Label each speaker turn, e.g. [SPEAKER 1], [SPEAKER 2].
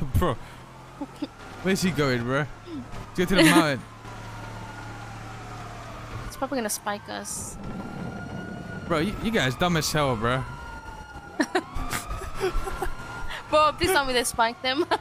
[SPEAKER 1] bro. Where's he going, bro? Let's go to the mountain.
[SPEAKER 2] It's probably gonna spike us.
[SPEAKER 1] Bro, you, you guys dumb as hell, bro.
[SPEAKER 2] Bro, please tell me they spiked them.